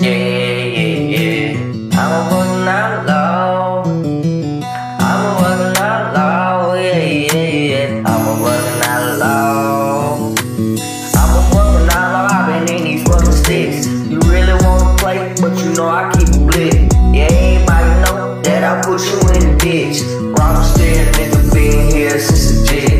Yeah, yeah, yeah. I'm working out loud. I'm working out loud. Yeah, yeah, yeah. I'm working out loud. I'm working out loud. I've been in these fucking sticks. You really wanna play, but you know I keep it lit. Yeah, everybody know that I put you in the ditch. Rob still nigga been here since the ditch.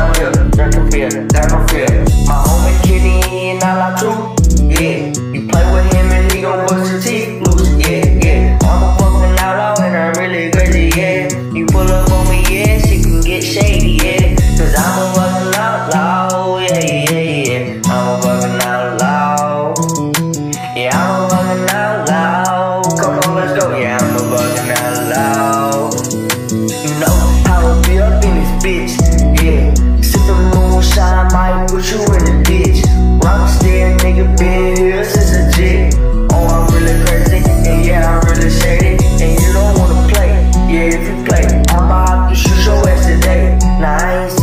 my real, jerk and. My homie kitty and I yeah. You play with him and he gon' bust your teeth loose, yeah, yeah. I'm a fucking outlaw and I'm really crazy, yeah. You pull up on me, yeah, she can get shady, yeah. Cause I'm a fucking outlaw, yeah, yeah, yeah. I'm a fucking outlaw, yeah, I'm a fucking outlaw. Come on, let's go, yeah, I'm a fucking outlaw. I'm about to show to shoot your ass today. Now I ain't